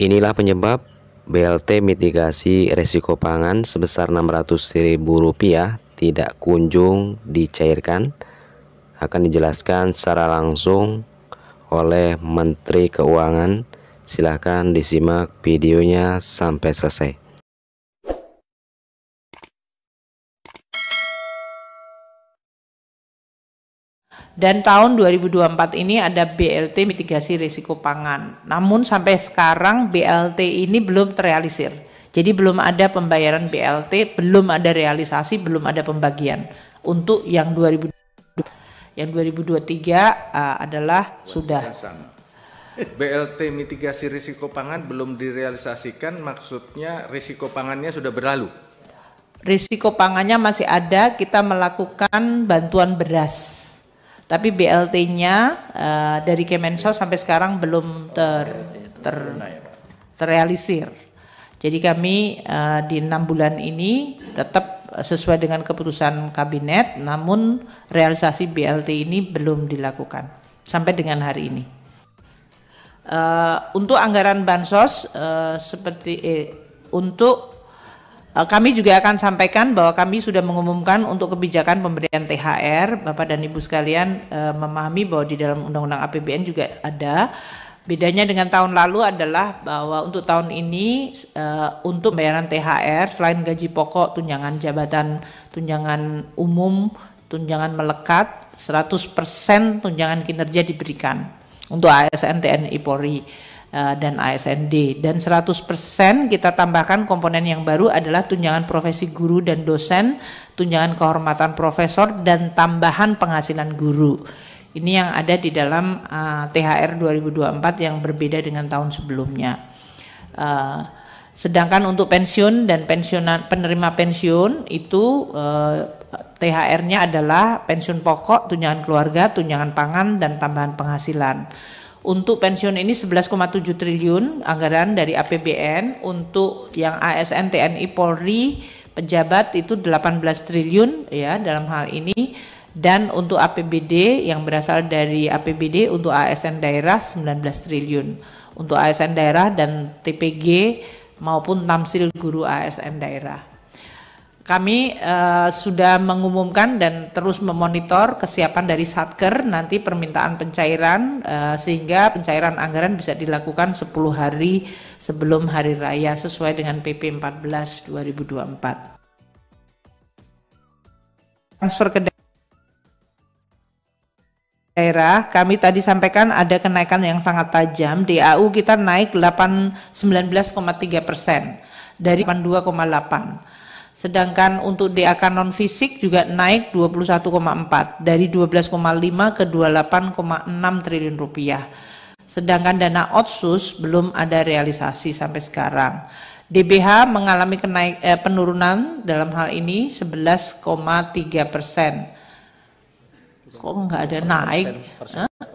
Inilah penyebab BLT mitigasi resiko pangan sebesar Rp600.000 tidak kunjung dicairkan akan dijelaskan secara langsung oleh Menteri Keuangan. Silahkan disimak videonya sampai selesai. Dan tahun 2024 ini ada BLT mitigasi risiko pangan. Namun sampai sekarang BLT ini belum terrealisir. Jadi belum ada pembayaran BLT, belum ada realisasi, belum ada pembagian. Untuk yang 2000 yang 2023 uh, adalah sudah BLT mitigasi risiko pangan belum direalisasikan maksudnya risiko pangannya sudah berlalu. Risiko pangannya masih ada, kita melakukan bantuan beras tapi BLT-nya uh, dari Kemensos sampai sekarang belum ter, ter terrealisir. Jadi kami uh, di enam bulan ini tetap sesuai dengan keputusan kabinet, namun realisasi BLT ini belum dilakukan sampai dengan hari ini. Uh, untuk anggaran bansos uh, seperti eh, untuk Eh, kami juga akan sampaikan bahwa kami sudah mengumumkan untuk kebijakan pemberian THR, Bapak dan Ibu sekalian eh, memahami bahwa di dalam Undang-Undang APBN juga ada. Bedanya dengan tahun lalu adalah bahwa untuk tahun ini uh, untuk pembayaran THR selain gaji pokok, tunjangan jabatan, tunjangan umum, tunjangan melekat, 100% tunjangan kinerja diberikan untuk ASN TNI Polri. Eh, dan ASND dan 100% kita tambahkan komponen yang baru adalah tunjangan profesi guru dan dosen, tunjangan kehormatan profesor dan tambahan penghasilan guru. Ini yang ada di dalam uh, THR 2024 yang berbeda dengan tahun sebelumnya. Uh, sedangkan untuk pensiun dan pensiunan penerima pensiun itu uh, THR-nya adalah pensiun pokok, tunjangan keluarga, tunjangan pangan dan tambahan penghasilan. Untuk pensiun ini 11,7 triliun anggaran dari APBN, untuk yang ASN TNI Polri pejabat itu 18 triliun ya dalam hal ini dan untuk APBD yang berasal dari APBD untuk ASN daerah 19 triliun. Untuk ASN daerah dan TPG maupun tamsil guru ASN daerah. Kami uh, sudah mengumumkan dan terus memonitor kesiapan dari Satker nanti permintaan pencairan uh, sehingga pencairan anggaran bisa dilakukan 10 hari sebelum hari raya sesuai dengan PP 14 2024. Transfer ke daerah, kami tadi sampaikan ada kenaikan yang sangat tajam. DAU kita naik 8 19,3 persen dari 82,8 Sedangkan untuk DAK non fisik juga naik 21,4 dari 12,5 ke 28,6 triliun rupiah. Sedangkan dana otsus belum ada realisasi sampai sekarang. DBH mengalami kenaik, eh, penurunan dalam hal ini 11,3 persen. Kok nggak ada naik? Persen, persen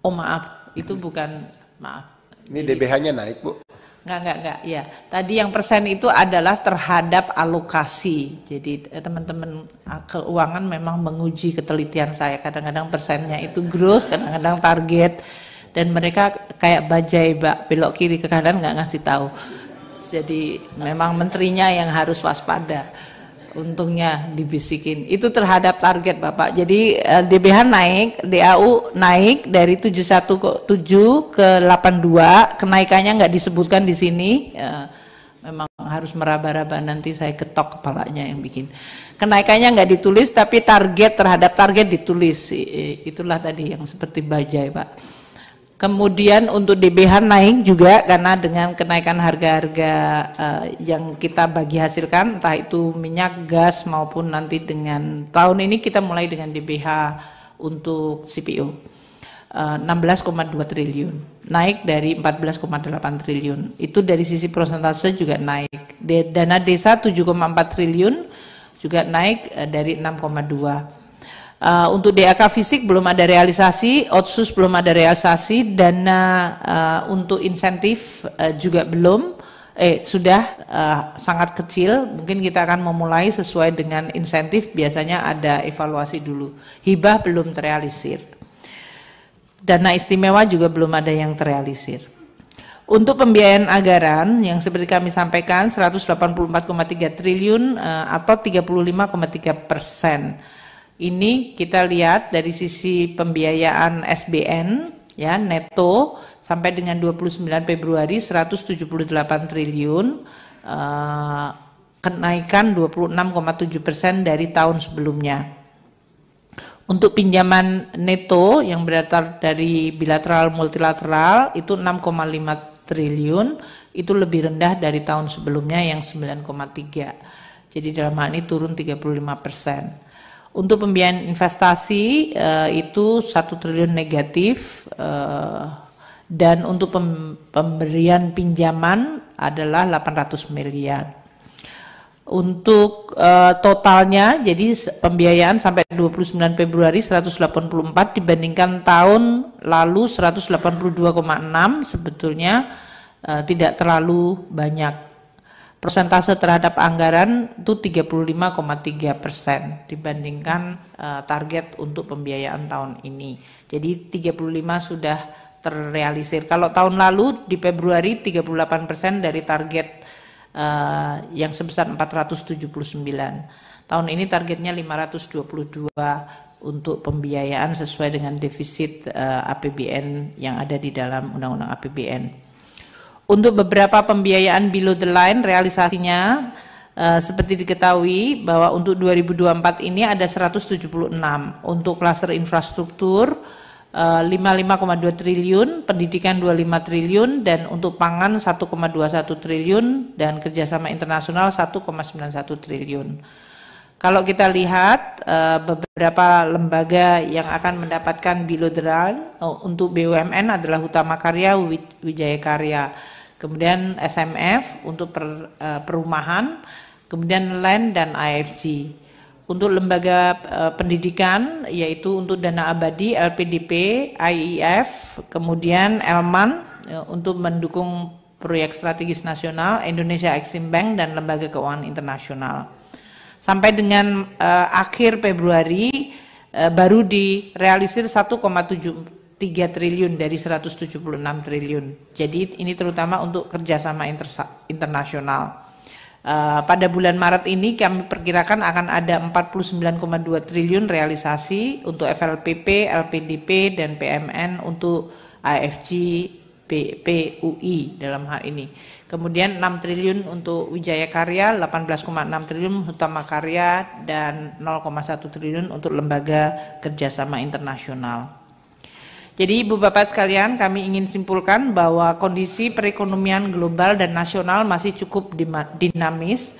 Oh maaf, itu bukan maaf. Ini DBH-nya naik bu? Enggak, enggak, enggak. Ya, tadi yang persen itu adalah terhadap alokasi. Jadi eh, teman-teman ah, keuangan memang menguji ketelitian saya. Kadang-kadang persennya itu gross, kadang-kadang target. Dan mereka kayak bajai, Mbak, belok kiri ke kanan nggak ngasih tahu. Jadi memang menterinya yang harus waspada untungnya dibisikin. Itu terhadap target Bapak. Jadi uh, eh, DBH naik, DAU naik dari 717 ke 82, kenaikannya nggak disebutkan di sini. Uh, memang harus meraba-raba nanti saya ketok kepalanya yang bikin. Kenaikannya nggak ditulis tapi target terhadap target ditulis. Itulah tadi yang seperti bajai, Pak. Kemudian untuk DBH naik juga karena dengan kenaikan harga-harga uh, yang kita bagi hasilkan entah itu minyak, gas maupun nanti dengan tahun ini kita mulai dengan DBH untuk CPO uh, 16,2 triliun. Naik dari 14,8 triliun. Itu dari sisi persentase juga naik. Dana desa 7,4 triliun juga naik uh, dari 6,2 Uh, untuk DAK fisik belum ada realisasi, otsus belum ada realisasi, dana uh, untuk insentif uh, juga belum, eh sudah uh, sangat kecil. Mungkin kita akan memulai sesuai dengan insentif. Biasanya ada evaluasi dulu. Hibah belum terrealisir. Dana istimewa juga belum ada yang terrealisir. Untuk pembiayaan anggaran yang seperti kami sampaikan 184,3 triliun atau 35,3 persen. Ini kita lihat dari sisi pembiayaan SBN ya neto sampai dengan 29 Februari 178 triliun uh, kenaikan 26,7 persen dari tahun sebelumnya. Untuk pinjaman neto yang berasal dari bilateral multilateral itu 6,5 triliun itu lebih rendah dari tahun sebelumnya yang 9,3. Jadi dalam hal ini turun 35 persen. Untuk pembiayaan investasi uh, itu satu triliun negatif uh, dan untuk pem pemberian pinjaman adalah 800 miliar. Untuk uh, totalnya, jadi pembiayaan sampai 29 Februari 184 dibandingkan tahun lalu 182,6 sebetulnya uh, tidak terlalu banyak. Persentase terhadap anggaran itu 35,3 persen dibandingkan uh, target untuk pembiayaan tahun ini. Jadi 35 sudah terrealisir. Kalau tahun lalu di Februari 38 persen dari target uh, yang sebesar 479. Tahun ini targetnya 522 untuk pembiayaan sesuai dengan defisit uh, eh, APBN yang ada di dalam Undang-Undang APBN. Untuk beberapa pembiayaan below the line realisasinya uh, seperti diketahui bahwa untuk 2024 ini ada 176 untuk klaster infrastruktur 55,2 eh, triliun, pendidikan 25 triliun, dan untuk pangan 1,21 triliun, dan kerjasama internasional 1,91 triliun. Kalau kita lihat eh, beberapa lembaga yang akan mendapatkan below the line untuk BUMN adalah Utama Karya, Wijaya Karya, kemudian SMF untuk per, eh, perumahan, kemudian land dan AFG. Untuk lembaga uh, pendidikan yaitu untuk dana abadi LPDP, IIF, kemudian Elman uh, untuk mendukung proyek strategis nasional Indonesia Exim Bank dan lembaga keuangan internasional. Sampai dengan uh, akhir Februari uh, baru direalisir 1,73 triliun dari 176 triliun. Jadi ini terutama untuk kerjasama internasional. Uh, pada bulan Maret ini kami perkirakan akan ada 49,2 triliun realisasi untuk FLPP, LPDP, dan PMN untuk AFG, PUI dalam hal ini. Kemudian 6 triliun untuk Wijaya Karya, 18,6 triliun Utama Karya, dan 0,1 triliun untuk lembaga kerjasama internasional. Jadi Ibu Bapak sekalian kami ingin simpulkan bahwa kondisi perekonomian global dan nasional masih cukup dinamis